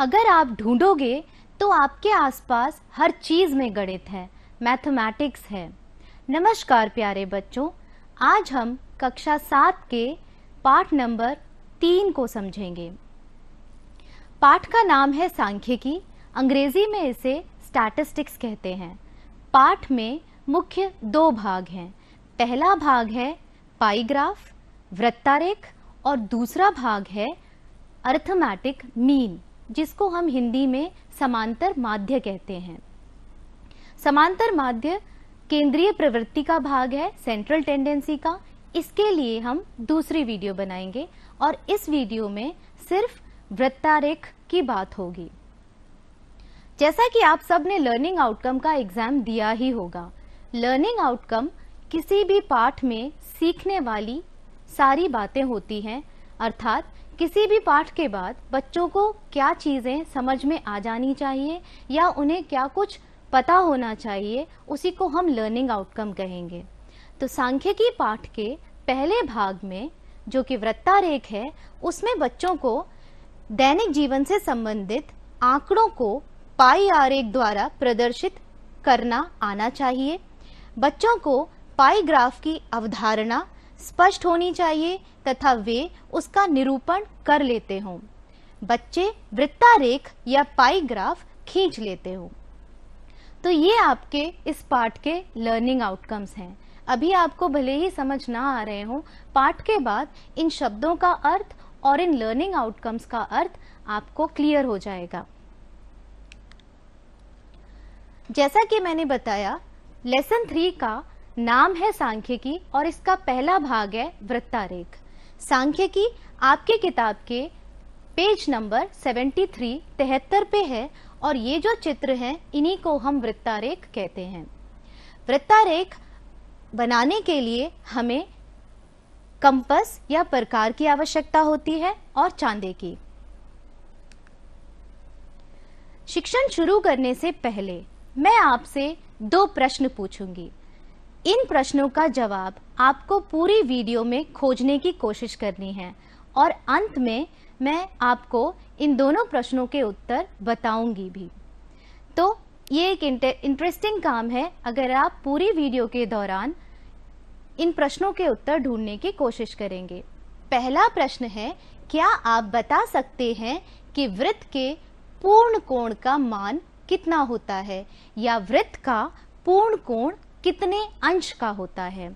अगर आप ढूंढोगे तो आपके आसपास हर चीज़ में गणित है, मैथमेटिक्स है। नमस्कार प्यारे बच्चों, आज हम कक्षा सात के पाठ नंबर तीन को समझेंगे। पाठ का नाम है सांख्यिकी, अंग्रेज़ी में इसे स्टैटिस्टिक्स कहते हैं। पाठ में मुख्य दो भाग हैं। पहला भाग है पाईग्राफ, वृत्तारेख, और दूसरा भाग है अर्थमैटिक मीन। जिसको हम हिंदी में समांतर माध्य कहते हैं। समांतर माध्य केंद्रीय प्रवृत्ति का भाग है सेंट्रल टेंडेंसी का। इसके लिए हम दूसरी वीडियो बनाएँगे और इस वीडियो में सिर्फ़ वृत्तारेख की बात होगी। जैसा कि आप सबने लर्निंग आउटकम का एग्ज़ाम दिया ही होगा। लर्निंग आउटकम किसी भी पाठ में सीखने वाली सारी बातें होती हैं, अर्थात किसी भी पाठ के बाद बच्चों को क्या चीज़ें समझ में आ जानी चाहिए या उन्हें क्या कुछ पता होना चाहिए, उसी को हम लर्निंग आउटकम कहेंगे। तो सांख्यिकी पाठ के पहले भाग में, जो कि वृत्तारेख है, उसमें बच्चों को दैनिक जीवन से संबंधित आंकड़ों को पाई आरेख द्वारा प्रदर्शित करना आना चाहिए। बच्चों को पाई ग्राफ की अवधारणा स्पष्ट होनी चाहिए तथा वे उसका निरूपण कर लेते हों। बच्चे वृत्तारेख या पाई ग्राफ खींच लेते हो। तो ये आपके इस पाठ के लर्निंग आउटकम्स हैं। अभी आपको भले ही समझ ना आ रहे हो, पाठ के बाद इन शब्दों का अर्थ और इन लर्निंग आउटकम्स का अर्थ आपको क्लियर हो जाएगा। जैसा कि मैंने बताया लेसन थ्री का नाम है सांख्यिकी और इसका पहला भाग है वृत्तारेख। सांख्यिकी आपके किताब के पेज नंबर 73 तिहत्तर पे है और ये जो चित्र हैं, इन्हीं को हम वृत्तारेख कहते हैं। वृत्तारेख बनाने के लिए हमें कंपस या प्रकार की आवश्यकता होती है और चांदे की। शिक्षण शुरू करने से पहले मैं आपसे दो प्रश्न पूछूँगी। इन प्रश्नों का जवाब आपको पूरी वीडियो में खोजने की कोशिश करनी है। और अंत में मैं आपको इन दोनों प्रश्नों के उत्तर बताऊँगी भी। तो ये एक इंटरेस्टिंग काम है, अगर आप पूरी वीडियो के दौरान इन प्रश्नों के उत्तर ढूँढने की कोशिश करेंगे। पहला प्रश्न है, क्या आप बता सकते हैं कि वृत्त के पूर्ण कोण का मान कितना होता है? या वृत्त का पूर्ण कोण कितने अंश का होता है।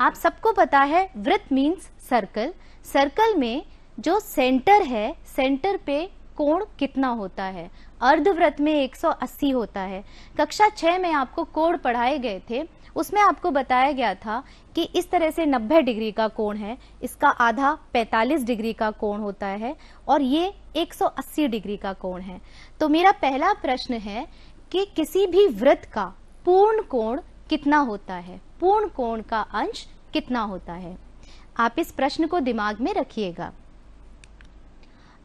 आप सबको पता है, वृत्त मीन्स सर्कल सर्कल में जो सेंटर है सेंटर पे कोण कितना होता है? अर्धवृत्त में 180 होता है। कक्षा छह में आपको कोण पढ़ाए गए थे, उसमें आपको बताया गया था कि इस तरह से 90 डिग्री का कोण है, इसका आधा 45 डिग्री का कोण होता है और ये 180 डिग्री का कोण है। तो मेरा पहला प्रश्न है कि किसी भी वृत्त का पूर्ण कोण कितना होता है? पूर्ण कोण का अंश कितना होता है? आप इस प्रश्न को दिमाग में रखिएगा।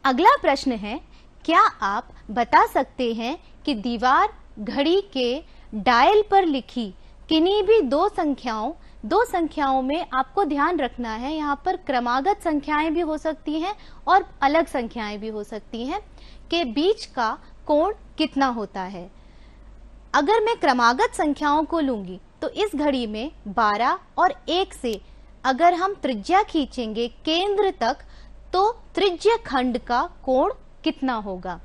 अगला प्रश्न है, क्या आप बता सकते हैं कि दीवार घड़ी के डायल पर लिखी किन्हीं भी दो संख्याओं दो संख्याओं में आपको ध्यान रखना है? यहाँ पर क्रमागत संख्याएँ भी हो सकती हैं और अलग संख्याएँ भी हो सकती हैं। के बीच का कोण कितना होता है? अगर मैं क्रमागत संख्याओं को लूँगी तो इस घड़ी में 12 और 1 से अगर हम त्रिज्या खींचेंगे केंद्र तक तो त्रिज्य खंड का कोण कितना होगा?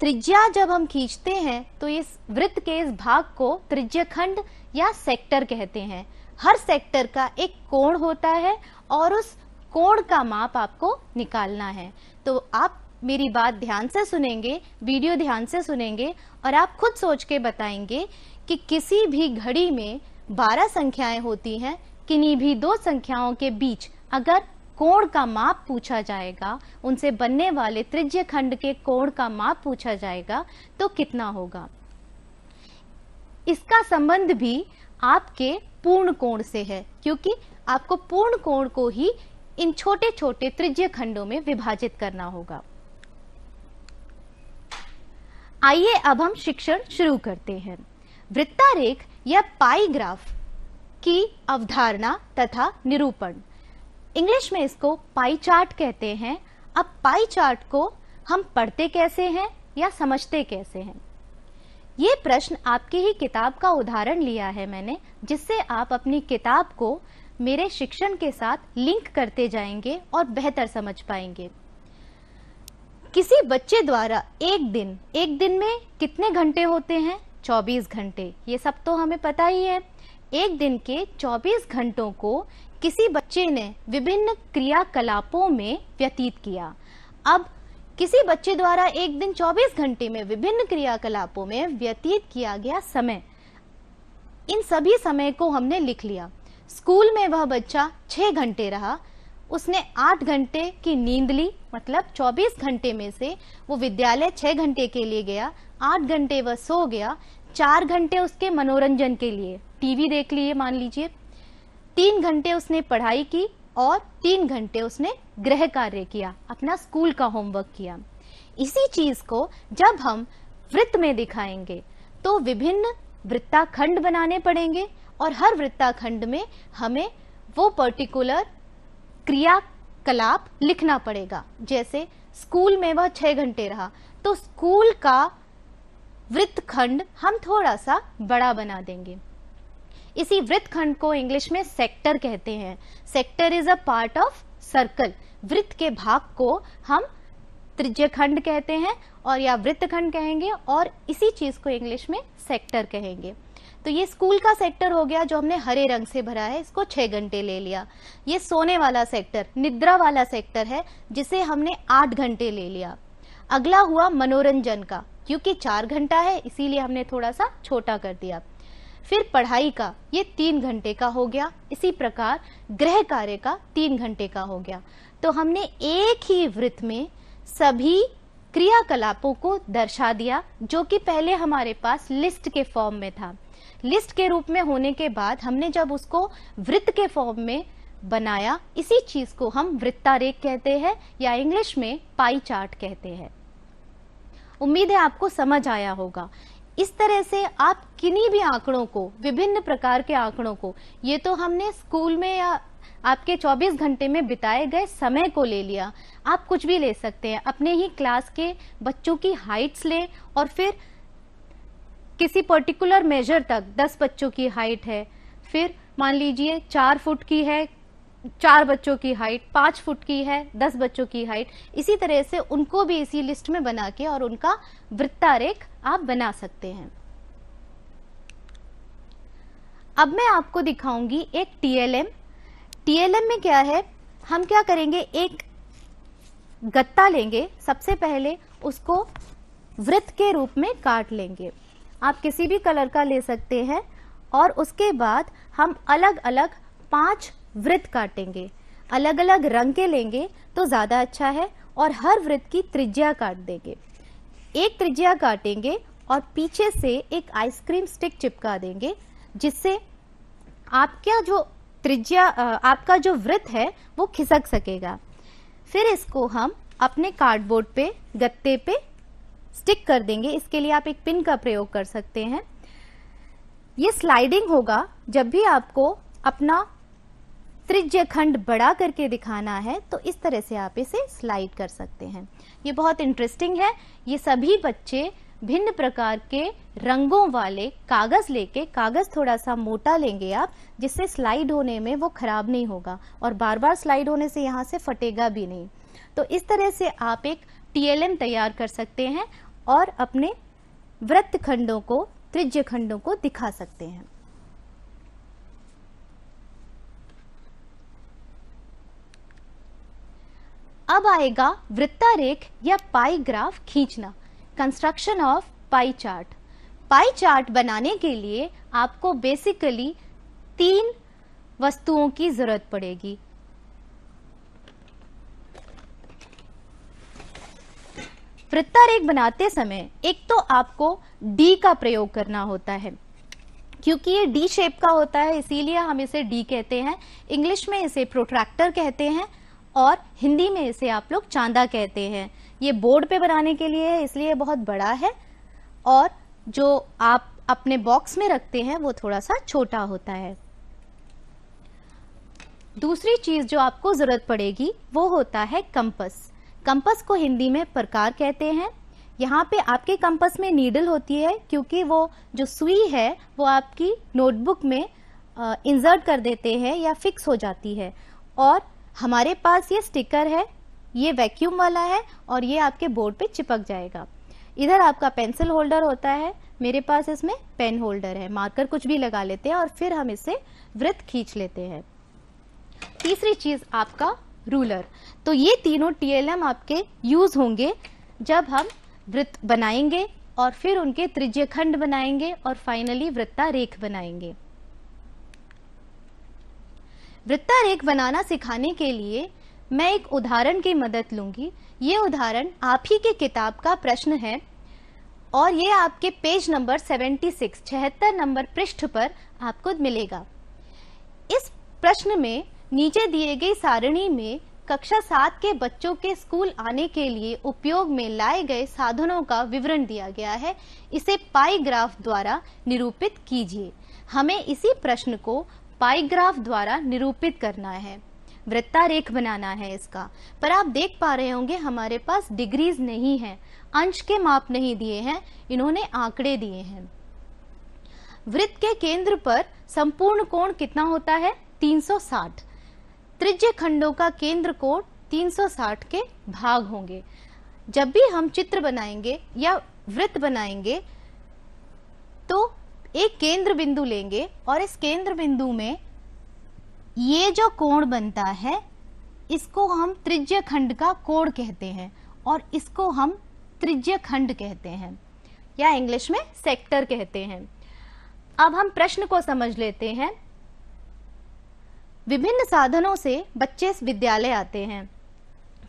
त्रिज्या जब हम खींचते हैं तो इस वृत्त के इस भाग को त्रिज्य खंड या सेक्टर कहते हैं। हर सेक्टर का एक कोण होता है और उस कोण का माप आपको निकालना है। तो आप मेरी बात ध्यान से सुनेंगे, वीडियो ध्यान से सुनेंगे और आप खुद सोच के बताएँगे कि किसी भी घड़ी में 12 संख्याएँ होती हैं, किन्हीं भी दो संख्याओं के बीच अगर कोण का माप पूछा जाएगा, उनसे बनने वाले त्रिज्य खंड के कोण का माप पूछा जाएगा तो कितना होगा? इसका संबंध भी आपके पूर्ण कोण से है, क्योंकि आपको पूर्ण कोण को ही इन छोटे छोटे त्रिज्य खंडों में विभाजित करना होगा। आइए अब हम शिक्षण शुरू करते हैं। वृत्तारेख या पाई ग्राफ की अवधारणा तथा निरूपण। इंग्लिश में इसको पाई चार्ट कहते हैं। अब पाई चार्ट को हम पढ़ते कैसे हैं या समझते कैसे हैं? ये प्रश्न आपकी ही किताब का उदाहरण लिया है मैंने, जिससे आप अपनी किताब को मेरे शिक्षण के साथ लिंक करते जाएँगे और बेहतर समझ पाएँगे। किसी बच्चे द्वारा एक दिन एक दिन में कितने घंटे होते हैं? 24 घंटे। ये सब तो हमें पता ही है। एक दिन के 24 घंटों को किसी बच्चे ने विभिन्न क्रियाकलापों में व्यतीत किया। अब किसी बच्चे द्वारा एक दिन 24 घंटे में विभिन्न क्रियाकलापों में व्यतीत किया गया समय, इन सभी समय को हमने लिख लिया। स्कूल में वह बच्चा छह घंटे रहा उसने आठ घंटे की नींद ली मतलब 24 घंटे में से वो विद्यालय छह घंटे के लिए गया, आठ घंटे वह सो गया, चार घंटे उसके मनोरंजन के लिए, टीवी देख लिए मान लीजिए, तीन घंटे उसने पढ़ाई की और तीन घंटे उसने गृह कार्य किया, अपना स्कूल का होमवर्क किया। इसी चीज़ को जब हम वृत्त में दिखाएँगे तो विभिन्न वृत्ताखंड बनाने पड़ेंगे और हर वृत्ताखंड में हमें वो पर्टिकुलर क्रियाकलाप लिखना पड़ेगा। जैसे, स्कूल में वह छह घंटे रहा तो स्कूल का वृत्तखंड हम थोड़ा सा बड़ा बना देंगे। इसी वृत्तखंड को इंग्लिश में सेक्टर कहते हैं। Sector is a part of circle वृत्त के भाग को हम त्रिज्यखंड कहते हैं, और या वृत्तखंड कहेंगे, और इसी चीज़ को इंग्लिश में सेक्टर कहेंगे। तो ये स्कूल का सेक्टर हो गया जो हमने हरे रंग से भरा है, इसको छह घंटे ले लिया। ये सोने वाला सेक्टर, निद्रा वाला सेक्टर है, जिसे हमने आठ घंटे ले लिया। अगला हुआ मनोरंजन का, क्योंकि चार घंटा है, इसीलिए हमने थोड़ा सा छोटा कर दिया। फिर पढ़ाई का, ये तीन घंटे का हो गया। इसी प्रकार गृह कार्य का तीन घंटे का हो गया। तो हमने एक ही वृत्त में सभी क्रियाकलापों को दर्शा दिया, जो कि पहले हमारे पास लिस्ट के फॉर्म में था। लिस्ट के रूप में होने के बाद हमने जब उसको वृत्त के फॉर्म में बनाया, इसी चीज़ को हम वृत्तारेख कहते हैं या इंग्लिश में पाई चार्ट कहते हैं। उम्मीद है आपको समझ आया होगा। इस तरह से आप किन्हीं भी आंकड़ों को, विभिन्न प्रकार के आंकड़ों को, ये तो हमने स्कूल में या आपके 24 घंटे में बिताए गए समय को ले लिया। आप कुछ भी ले सकते हैं, अपने ही क्लास के बच्चों की हाइट्स लें और फिर किसी पर्टिकुलर मेजर तक 10 बच्चों की हाइट है। फिर मान लीजिए चार फुट की है, चार बच्चों की हाइट पाँच फुट की है, दस बच्चों की हाइट इसी तरह से उनको भी इसी लिस्ट में बना के और उनका वृत्तारेख आप बना सकते हैं। अब मैं आपको दिखाऊँगी एक टीएलएम टीएलएम में क्या है? हम क्या करेंगे? एक गत्ता लेंगे। सबसे पहले उसको वृत्त के रूप में काट लेंगे। आप किसी भी कलर का ले सकते हैं और उसके बाद हम अलग अलग पाँच वृत्त काटेंगे। अलग अलग रंग के लेंगे तो ज़्यादा अच्छा है और हर वृत्त की त्रिज्या काट देंगे। एक त्रिज्या काटेंगे और पीछे से एक आइसक्रीम स्टिक चिपका देंगे, जिससे आपका जो त्रिज्या आपका जो वृत्त है वो खिसक सकेगा। फिर इसको हम अपने कार्डबोर्ड पे, गत्ते पे स्टिक कर देंगे। इसके लिए आप एक पिन का प्रयोग कर सकते हैं। ये स्लाइडिंग होगा जब भी आपको अपना त्रिज्य खंड बड़ा करके दिखाना है तो इस तरह से आप इसे स्लाइड कर सकते हैं। ये बहुत इंटरेस्टिंग है। ये सभी बच्चे भिन्न प्रकार के रंगों वाले कागज़ लेके, कागज़ थोड़ा सा मोटा लेंगे आप, जिससे स्लाइड होने में वो खराब नहीं होगा। और बार बार स्लाइड होने से यहाँ से फटेगा भी नहीं। तो इस तरह से आप एक टीएलएम तैयार कर सकते हैं। और अपने वृत्त खंडों को, त्रिज्य खंडों को दिखा सकते हैं। अब आएगा वृत्तारेख या पाई ग्राफ खींचना construction of pie chart pie chart बनाने के लिए आपको बेसिकली तीन वस्तुओं की ज़रूरत पड़ेगी। वृत्तारेख बनाते समय एक तो आपको डी का प्रयोग करना होता है, क्योंकि ये डी शेप का होता है, इसीलिए हम इसे डी कहते हैं। इंग्लिश में इसे प्रोट्रैक्टर कहते हैं और हिंदी में इसे आप लोग चांदा कहते हैं। ये बोर्ड पे बनाने के लिए है, इसलिए बहुत बड़ा है और जो आप अपने बॉक्स में रखते हैं, वो थोड़ा सा छोटा होता है। दूसरी चीज़ जो आपको ज़रूरत पड़ेगी, वो होता है कंपस कंपस को हिंदी में प्रकार कहते हैं। यहाँ पे आपके कंपस में नीडल होती है क्योंकि वो जो सुई है, वो आपकी नोटबुक में इंसर्ट कर देते हैं या फिक्स हो जाती है। और हमारे पास ये स्टिकर है, ये वैक्यूम वाला है और ये आपके बोर्ड पे चिपक जाएगा। इधर आपका पेंसिल होल्डर होता है, मेरे पास इसमें पेन होल्डर है। मार्कर कुछ भी लगा लेते हैं और फिर हम इसे वृत्त खींच लेते हैं। तीसरी चीज़ आपका रूलर तो ये तीनों टीएलएम आपके यूज़ होंगे जब हम वृत्त बनाएँगे और फिर उनके त्रिज्य खंड बनाएँगे और फाइनली वृत्ता रेख बनाएँगे। वृत्ता रेख बनाना सिखाने के लिए मैं एक उदाहरण की मदद लूँगी। ये उदाहरण आप ही की किताब का प्रश्न है और ये आपके पेज नंबर 76 छिहत्तर नंबर पृष्ठ पर आपको मिलेगा। इस प्रश्न में नीचे दिए गई सारणी में कक्षा सात के बच्चों के स्कूल आने के लिए उपयोग में लाए गए साधनों का विवरण दिया गया है। इसे पाई ग्राफ द्वारा निरूपित कीजिए। हमें इसी प्रश्न को पाई ग्राफ द्वारा निरूपित करना है। वृत्तारेख बनाना है इसका। पर आप देख पा रहे होंगे, हमारे पास डिग्रीज नहीं है। अंश के माप नहीं दिए हैं, इन्होंने आंकड़े दिए हैं। वृत्त के केंद्र पर संपूर्ण कोण कितना होता है? 360 त्रिज्य खंडों का केंद्र कोण 360 के भाग होंगे। जब भी हम चित्र बनाएँगे या वृत्त बनाएँगे तो एक केंद्र बिंदु लेंगे और इस केंद्र बिंदु में ये जो कोण बनता है, इसको हम त्रिज्य खंड का कोण कहते हैं और इसको हम त्रिज्य खंड कहते हैं, या इंग्लिश में सेक्टर कहते हैं। अब हम प्रश्न को समझ लेते हैं। विभिन्न साधनों से बच्चे विद्यालय आते हैं।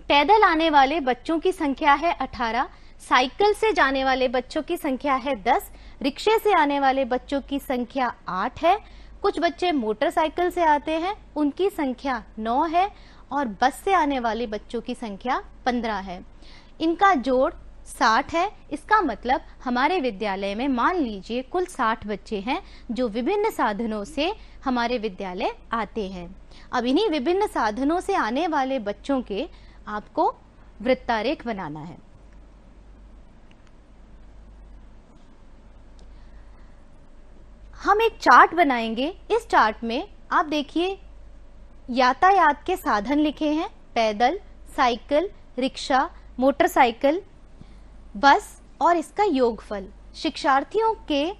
पैदल आने वाले बच्चों की संख्या है 18, साइकिल से जाने वाले बच्चों की संख्या है 10, रिक्शे से आने वाले बच्चों की संख्या 8 है। कुछ बच्चे मोटरसाइकिल से आते हैं उनकी संख्या 9 है और बस से आने वाले बच्चों की संख्या 15 है। इनका जोड़ साठ है। इसका मतलब हमारे विद्यालय में मान लीजिए कुल साठ बच्चे हैं जो विभिन्न साधनों से हमारे विद्यालय आते हैं। अब इन्हीं विभिन्न साधनों से आने वाले बच्चों के आपको वृत्तारेख बनाना है। हम एक चार्ट बनाएँगे। इस चार्ट में आप देखिए, यातायात के साधन लिखे हैं। पैदल, साइकिल, रिक्शा, मोटरसाइकिल बस और इसका योगफल। शिक्षार्थियों के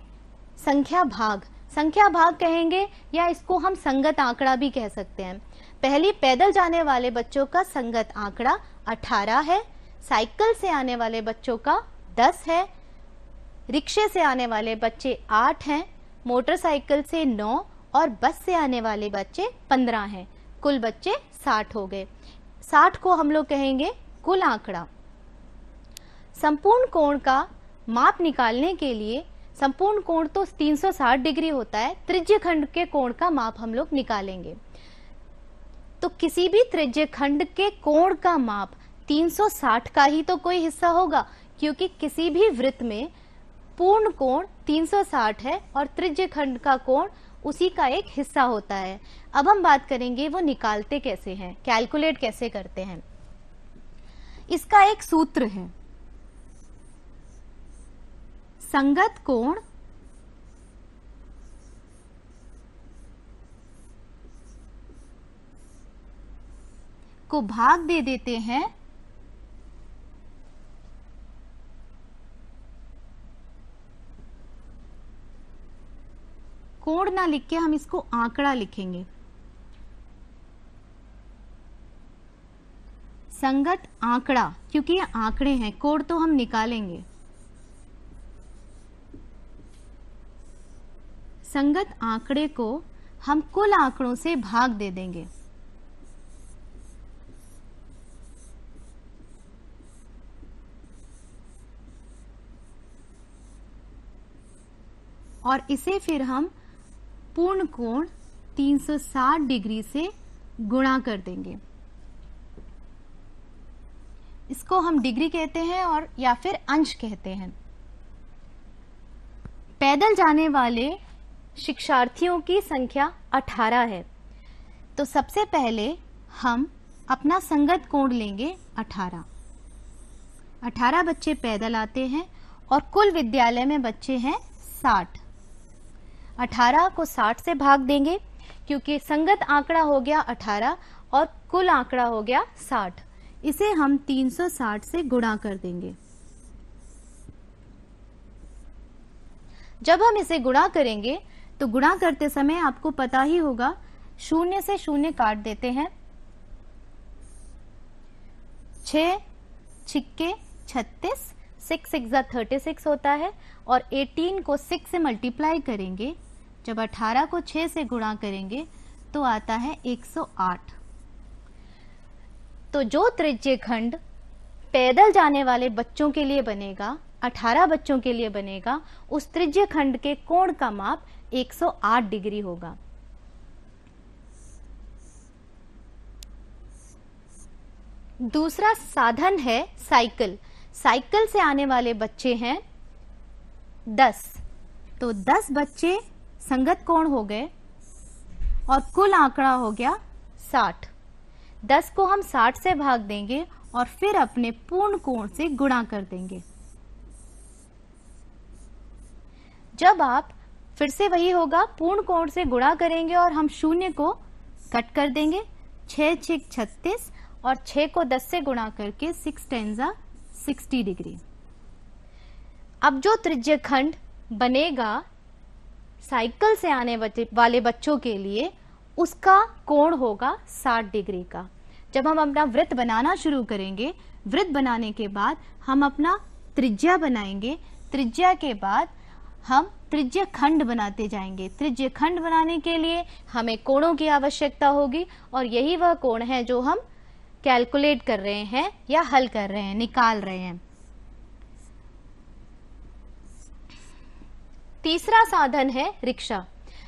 संख्या भाग। संख्या भाग कहेंगे या इसको हम संगत आंकड़ा भी कह सकते हैं। पहली पैदल जाने वाले बच्चों का संगत आंकड़ा 18 है। साइकिल से आने वाले बच्चों का 10 है। रिक्शे से आने वाले बच्चे 8 हैं। मोटरसाइकिल से 9 और बस से आने वाले बच्चे 15 हैं। कुल बच्चे 60 हो गए। 60 को हम लोग कहेंगे कुल आंकड़ा। संपूर्ण कोण का माप निकालने के लिए संपूर्ण कोण तो 360 डिग्री होता है त्रिज्य खंड के कोण का माप हम लोग निकालेंगे। तो किसी भी त्रिज्य खंड के कोण का माप 360 का ही तो कोई हिस्सा होगा, क्योंकि किसी भी वृत्त में पूर्ण कोण 360 है और त्रिज्य खंड का कोण उसी का एक हिस्सा होता है। अब हम बात करेंगे वो निकालते कैसे हैं, कैलकुलेट कैसे करते हैं। इसका एक सूत्र है। संगत कोण को भाग दे देते हैं। कोण ना लिख के हम इसको आंकड़ा लिखेंगे। संगत आंकड़ा, क्योंकि ये आंकड़े हैं, कोड तो हम निकालेंगे। संगत आंकड़े को हम कुल आंकड़ों से भाग दे देंगे। और इसे फिर हम पूर्ण कोण 360 डिग्री से गुणा कर देंगे। इसको हम डिग्री कहते हैं और या फिर अंश कहते हैं। पैदल जाने वाले शिक्षार्थियों की संख्या 18 है। तो सबसे पहले हम अपना संगत कोण लेंगे 18 18 बच्चे पैदल आते हैं और कुल विद्यालय में बच्चे हैं 60 18 को 60 से भाग देंगे, क्योंकि संगत आंकड़ा हो गया 18 और कुल आंकड़ा हो गया 60 इसे हम 360 से गुणा कर देंगे। जब हम इसे गुणा करेंगे तो गुणा करते समय आपको पता ही होगा, शून्य से शून्य काट देते हैं। छ छिक्के, छत्तीस सिक्स सिक्स थर्टी सिक्स होता है और एटीन को सिक्स से मल्टीप्लाई करेंगे। जब अठारह को छ से गुणा करेंगे तो आता है एक सौ आठ। तो जो त्रिज्य खंड पैदल जाने वाले बच्चों के लिए बनेगा 18 बच्चों के लिए बनेगा, उस त्रिज्य खंड के कोण का माप 108 डिग्री होगा। दूसरा साधन है साइकिल। साइकिल से आने वाले बच्चे हैं 10 तो 10 बच्चे संगत कोण हो गए? और कुल आंकड़ा हो गया 60 10 को हम 60 से भाग देंगे और फिर अपने पूर्ण कोण से गुणा कर देंगे। जब आप फिर से वही होगा, पूर्ण कोण से गुणा करेंगे और हम शून्य को कट कर देंगे। छ छिक छत्तीस और छ को 10 से गुणा करके सिक्स टेंजा सिक्सटी डिग्री अब जो त्रिज्य खंड बनेगा साइकिल से आने वाले बच्चों के लिए, उसका कोण होगा 60 डिग्री का। जब हम अपना वृत्त बनाना शुरू करेंगे, वृत्त बनाने के बाद हम अपना त्रिज्या बनाएँगे। त्रिज्या के बाद हम त्रिज्य खंड बनाते जाएँगे। त्रिज्य खंड बनाने के लिए हमें कोणों की आवश्यकता होगी और यही वह कोण है जो हम कैलकुलेट कर रहे हैं या हल कर रहे हैं, निकाल रहे हैं। तीसरा साधन है रिक्शा।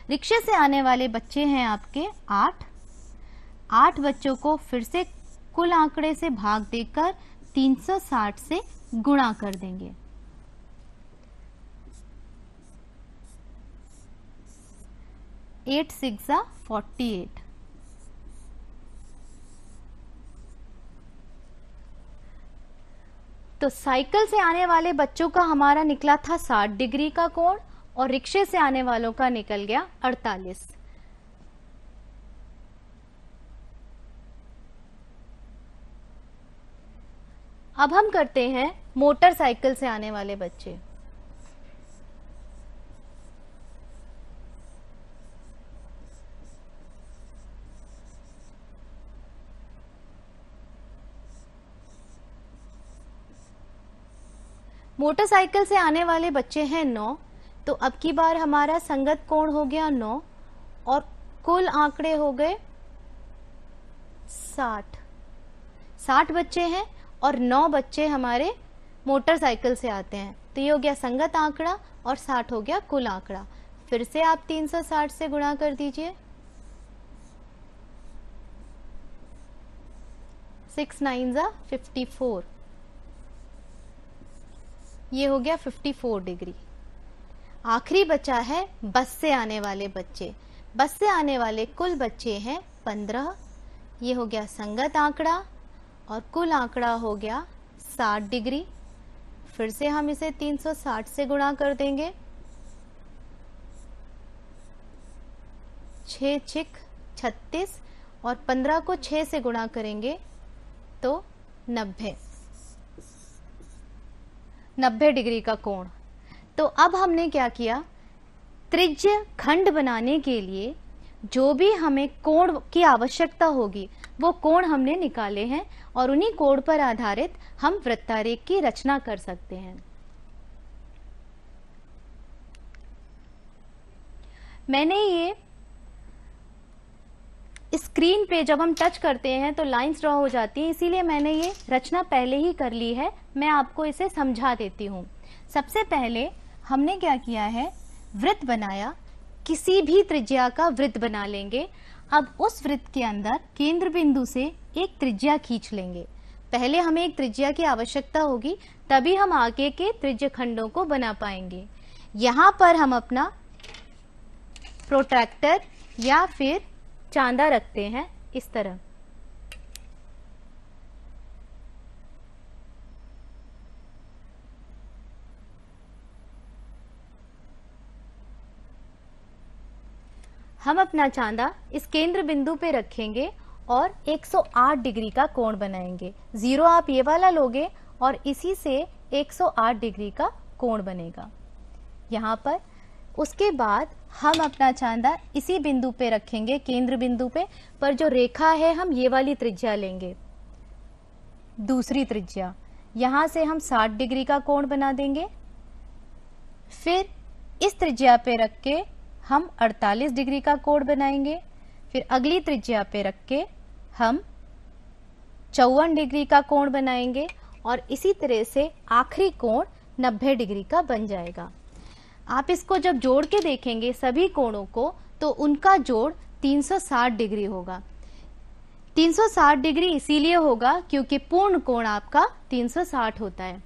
रिक्शे से आने वाले बच्चे हैं आपके आठ। आठ बच्चों को फिर से कुल आंकड़े से भाग देकर 360 से गुणा कर देंगे। एट सिक्स फोर्टी एट तो साइकिल से आने वाले बच्चों का हमारा निकला था 60 डिग्री का कोण और रिक्शे से आने वालों का निकल गया 48 अब हम करते हैं मोटरसाइकिल से आने वाले बच्चे। मोटरसाइकिल से आने वाले बच्चे हैं नौ। तो अब की बार हमारा संगत कोण हो गया? नौ। और कुल आंकड़े हो गए साठ। साठ बच्चे हैं और नौ बच्चे हमारे मोटरसाइकिल से आते हैं। तो ये हो गया संगत आंकड़ा और साठ हो गया कुल आंकड़ा। फिर से आप 360 से गुणा कर दीजिए। सिक्स नाइन ज़ा फिफ्टी फोर। ये हो गया 54 डिग्री आखिरी बचा है बस से आने वाले बच्चे. बस से आने वाले कुल बच्चे हैं 15 ये हो गया संगत आंकड़ा और कुल आंकड़ा हो गया 60 डिग्री फिर से हम इसे 360 से गुणा कर देंगे. छ छिक छत्तीस और 15 को 6 से गुणा करेंगे तो 90 90 डिग्री का कोण। तो अब हमने क्या किया? त्रिज्य खंड बनाने के लिए जो भी हमें कोण की आवश्यकता होगी, वो कोण हमने निकाले हैं और उन्हीं कोण पर आधारित हम वृत्तारेख की रचना कर सकते हैं। मैंने ये स्क्रीन पे जब हम टच करते हैं तो लाइंस ड्रॉ हो जाती हैं, इसीलिए मैंने ये रचना पहले ही कर ली है। मैं आपको इसे समझा देती हूँ। सबसे पहले हमने क्या किया है? वृत्त बनाया। किसी भी त्रिज्या का वृत्त बना लेंगे। अब उस वृत्त के अंदर केंद्र बिंदु से एक त्रिज्या खींच लेंगे। पहले हमें एक त्रिज्या की आवश्यकता होगी, तभी हम आगे के त्रिज्य खंडों को बना पाएँगे। यहाँ पर हम अपना प्रोट्रैक्टर या फिर चांदा रखते हैं इस तरह। हम अपना चांदा इस केंद्र बिंदु पे रखेंगे और 108 डिग्री का कोण बनाएँगे। ज़ीरो आप ये वाला लोगे और इसी से 108 डिग्री का कोण बनेगा। यहाँ पर, उसके बाद हम अपना चांदा इसी बिंदु पे रखेंगे, केंद्र बिंदु पे। पर जो रेखा है, हम ये वाली त्रिज्या लेंगे। दूसरी त्रिज्या। यहाँ से हम 60 डिग्री का कोण बना देंगे। फिर इस त्रिज्या पे रख के हम 48 डिग्री का कोण बनाएँगे। फिर अगली त्रिज्या पे रख के हम चौवन डिग्री का कोण बनाएँगे और इसी तरह से आखिरी कोण 90 डिग्री का बन जाएगा। आप इसको जब जोड़ के देखेंगे सभी कोणों को तो उनका जोड़ 360 डिग्री होगा। 360 डिग्री इसीलिए होगा क्योंकि पूर्ण कोण आपका 360 होता है।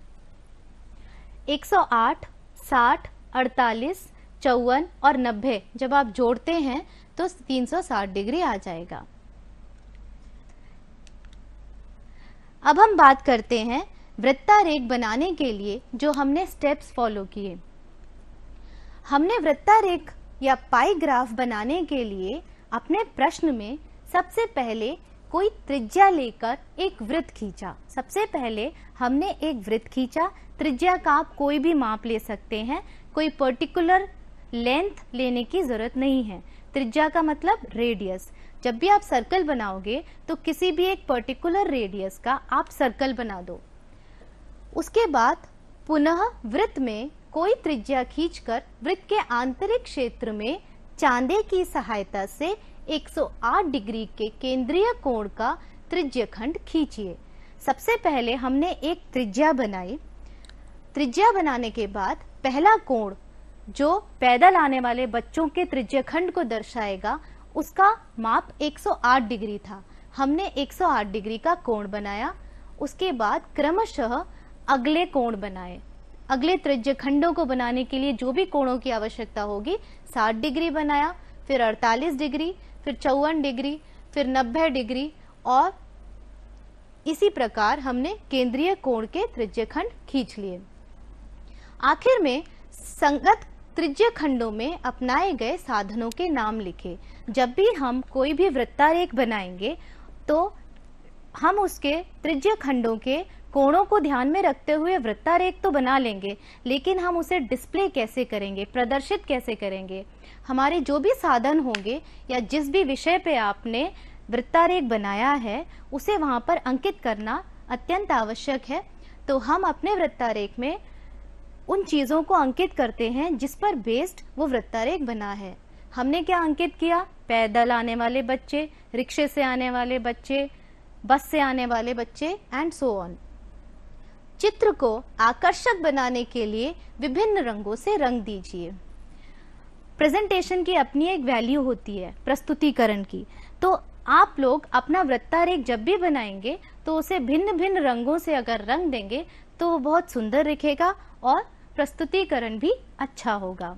108, 60, 48, चौवन और 90 जब आप जोड़ते हैं तो 360 डिग्री आ जाएगा। अब हम बात करते हैं वृत्तारेख बनाने के लिए जो हमने स्टेप्स फॉलो किए। हमने वृत्तारेख या पाई ग्राफ बनाने के लिए अपने प्रश्न में सबसे पहले कोई त्रिज्या लेकर एक वृत्त खींचा। सबसे पहले हमने एक वृत्त खींचा। त्रिज्या का आप कोई भी माप ले सकते हैं। कोई पर्टिकुलर लेंथ लेने की ज़रूरत नहीं है। त्रिज्या का मतलब रेडियस। जब भी आप सर्कल बनाओगे तो किसी भी एक पर्टिकुलर रेडियस का आप सर्कल बना दो। उसके बाद पुनः वृत्त में कोई त्रिज्या खींचकर वृत्त के आंतरिक क्षेत्र में चांदे की सहायता से 108 डिग्री के केंद्रीय कोण का त्रिज्य खंड खींचिए। सबसे पहले हमने एक त्रिज्या बनाई। त्रिज्या बनाने के बाद पहला कोण जो पैदल आने वाले बच्चों के त्रिज्य खंड को दर्शाएगा, उसका माप 108 डिग्री था। हमने 108 डिग्री का कोण बनाया, उसके बाद क्रमशः अगले कोण बनाए। अगले त्रिज्य खंडों को बनाने के लिए जो भी कोणों की आवश्यकता होगी 60 डिग्री बनाया, फिर 48 डिग्री, फिर चौवन डिग्री, फिर 90 डिग्री और इसी प्रकार हमने केंद्रीय कोण के त्रिज्य खंड खींच लिए। आखिर में संगत त्रिज्य खंडों में अपनाए गए साधनों के नाम लिखे। जब भी हम कोई भी वृत्तारेख बनाएँगे तो हम उसके त्रिज्य खंडों के कोणों को ध्यान में रखते हुए वृत्तारेख तो बना लेंगे, लेकिन हम उसे डिस्प्ले कैसे करेंगे, प्रदर्शित कैसे करेंगे? हमारे जो भी साधन होंगे या जिस भी विषय पे आपने वृत्तारेख बनाया है, उसे वहाँ पर अंकित करना अत्यंत आवश्यक है। तो हम अपने वृत्तारेख में उन चीज़ों को अंकित करते हैं जिस पर बेस्ड वो वृत्तारेख बना है। हमने क्या अंकित किया? पैदल आने वाले बच्चे, रिक्शे से आने वाले बच्चे, बस से आने वाले बच्चे एंड सो ऑन चित्र को आकर्षक बनाने के लिए विभिन्न रंगों से रंग दीजिए। प्रेजेंटेशन की अपनी एक वैल्यू होती है, प्रस्तुतिकरण की। तो आप लोग अपना वृत्तारेख जब भी बनाएँगे तो उसे भिन्न भिन्न रंगों से अगर रंग देंगे तो वो बहुत सुंदर दिखेगा और प्रस्तुतिकरण भी अच्छा होगा।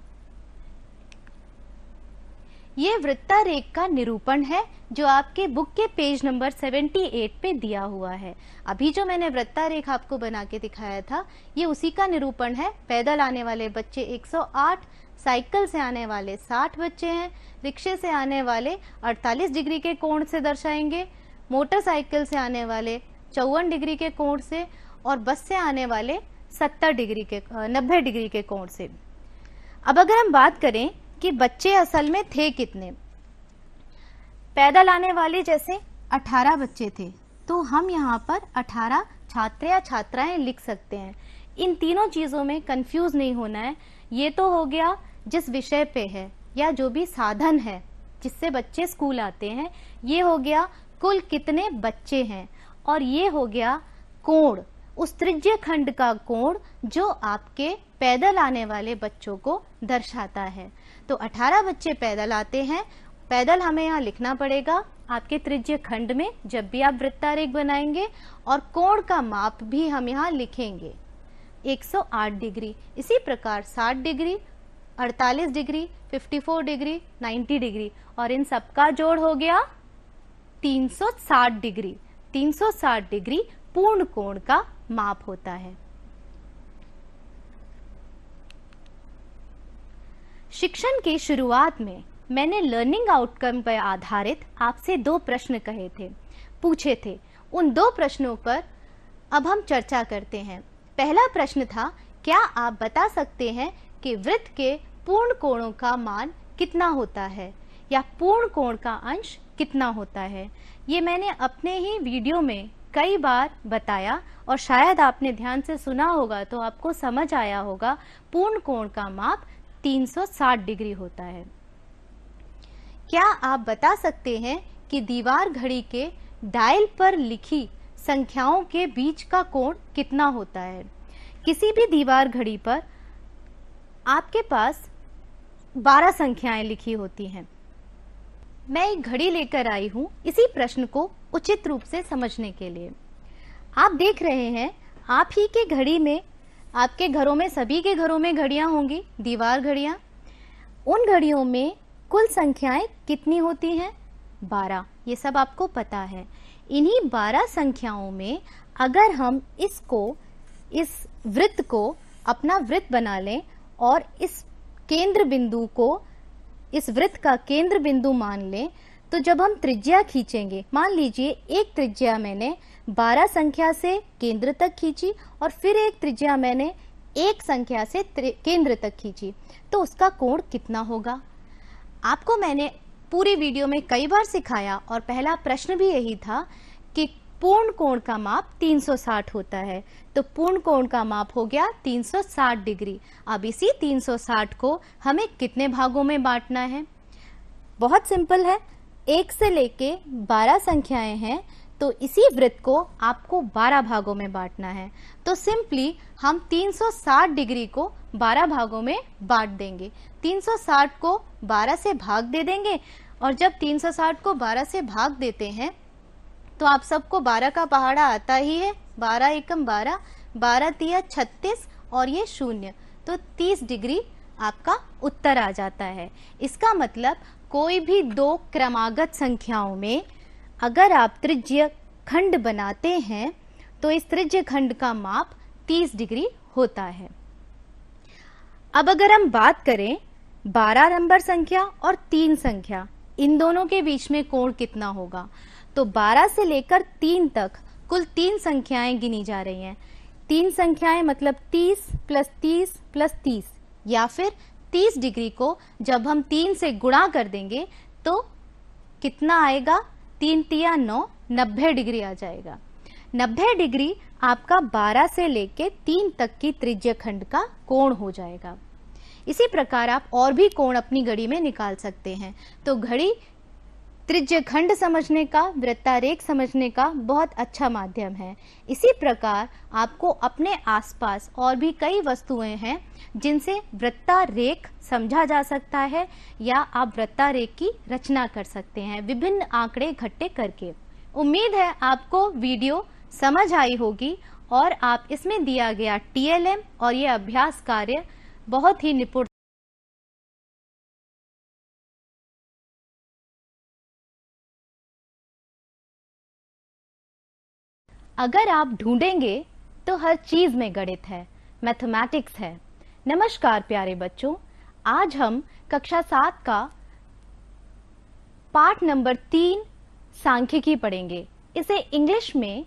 ये वृत्तारेख का निरूपण है, जो आपके बुक के पेज नंबर 78 पे दिया हुआ है। अभी जो मैंने वृत्तारेख आपको बना के दिखाया था, ये उसी का निरूपण है। पैदल आने वाले बच्चे 108 साइकिल से आने वाले 60 बच्चे हैं, रिक्शे से आने वाले 48 डिग्री के कोण से दर्शाएँगे, मोटरसाइकिल से आने वाले चौवन डिग्री के कोण से और बस से आने वाले 70 डिग्री के 90 डिग्री के कोण से। अब अगर हम बात करें कि बच्चे असल में थे कितने। पैदल आने वाले जैसे 18 बच्चे थे। तो हम यहाँ पर 18 छात्र या छात्राएँ लिख सकते हैं। इन तीनों चीज़ों में कंफ्यूज नहीं होना है। ये तो हो गया जिस विषय पे है या जो भी साधन है जिससे बच्चे स्कूल आते हैं। ये हो गया कुल कितने बच्चे हैं। और ये हो गया कोण। उस त्रिज्य खंड का कोण जो आपके पैदल आने वाले बच्चों को दर्शाता है। तो 18 बच्चे पैदल आते हैं। पैदल हमें यहाँ लिखना पड़ेगा, आपके त्रिज्य खंड में जब भी आप वृत्तारेख बनाएँगे और कोण का माप भी हम यहाँ लिखेंगे। 108 डिग्री, इसी प्रकार 60 डिग्री 48 डिग्री 54 डिग्री 90 डिग्री और इन सबका जोड़ हो गया 360 डिग्री। 360 डिग्री पूर्ण कोण का माप होता है। शिक्षण के शुरुआत में मैंने लर्निंग आउटकम पर आधारित आपसे दो प्रश्न कहे थे। पूछे थे। उन दो प्रश्नों पर अब हम चर्चा करते हैं। पहला प्रश्न था, क्या आप बता सकते हैं कि वृत्त के पूर्ण कोणों का मान कितना होता है या पूर्ण कोण का अंश कितना होता है? ये मैंने अपने ही वीडियो में कई बार बताया और शायद आपने ध्यान से सुना होगा तो आपको समझ आया होगा, पूर्ण कोण का माप 360 डिग्री होता है। क्या आप बता सकते हैं कि दीवार घड़ी के डायल पर लिखी संख्याओं के बीच का कोण कितना होता है? किसी भी दीवार घड़ी पर आपके पास 12 संख्याएँ लिखी होती हैं। मैं एक घड़ी लेकर आई हूँ इसी प्रश्न को उचित रूप से समझने के लिए। आप देख रहे हैं, आप ही के घड़ी में, आपके घरों में, सभी के घरों में घड़ियाँ होंगी, दीवार घड़ियाँ। उन घड़ियों में कुल संख्याएँ कितनी होती हैं? बारह। ये सब आपको पता है। इन्हीं बारह संख्याओं में अगर हम इसको, इस वृत्त को अपना वृत्त बना लें और इस केंद्र बिंदु को इस वृत्त का केंद्र बिंदु मान लें तो जब हम त्रिज्या खींचेंगे, मान लीजिए एक त्रिज्या मैंने 12 संख्या से केंद्र तक खींची और फिर एक त्रिज्या मैंने एक संख्या से केंद्र तक खींची तो उसका कोण कितना होगा? आपको मैंने पूरी वीडियो में कई बार सिखाया और पहला प्रश्न भी यही था कि पूर्ण कोण का माप 360 होता है। तो पूर्ण कोण का माप हो गया 360 डिग्री। अब इसी 360 को हमें कितने भागों में बांटना है? बहुत सिंपल है। एक से लेके 12 संख्याएँ हैं तो इसी वृत्त को आपको 12 भागों में बांटना है। तो सिंपली हम 360 डिग्री को 12 भागों में बांट देंगे। 360 को 12 से भाग दे देंगे, और जब 360 को 12 से भाग देते हैं तो आप सबको 12 का पहाड़ा आता ही है। 12 एकम 12 12 तिया 36 और ये शून्य। तो 30 डिग्री आपका उत्तर आ जाता है। इसका मतलब कोई भी दो क्रमागत संख्याओं में अगर आप त्रिज्य खंड बनाते हैं तो इस त्रिज्य खंड का माप 30 डिग्री होता है। अब अगर हम बात करें 12 नंबर संख्या और तीन संख्या, इन दोनों के बीच में कोण कितना होगा? तो 12 से लेकर 3 तक कुल तीन संख्याएँ गिनी जा रही हैं। तीन संख्याएँ मतलब 30 प्लस तीस प्लस तीस, या फिर 30 डिग्री को जब हम तीन से गुणा कर देंगे तो कितना आएगा? तीन तिया नौ, नब्बे डिग्री आ जाएगा। नब्बे डिग्री आपका 12 से लेके तीन तक की त्रिज्य खंड का कोण हो जाएगा। इसी प्रकार आप और भी कोण अपनी घड़ी में निकाल सकते हैं। तो घड़ी त्रिज्य खंड समझने का, वृत्तारेख समझने का बहुत अच्छा माध्यम है। इसी प्रकार आपको अपने आसपास और भी कई वस्तुएँ हैं जिनसे वृत्तारेख समझा जा सकता है या आप वृत्तारेख की रचना कर सकते हैं, विभिन्न आंकड़े इकट्ठे करके। उम्मीद है आपको वीडियो समझ आई होगी और आप इसमें दिया गया टीएलएम और ये अभ्यास कार्य बहुत ही निपुण अगर आप ढूंढेंगे तो हर चीज़ में गणित है मैथमेटिक्स है। नमस्कार प्यारे बच्चों, आज हम कक्षा सात का पार्ट नंबर तीन सांख्यिकी पढ़ेंगे। इसे इंग्लिश में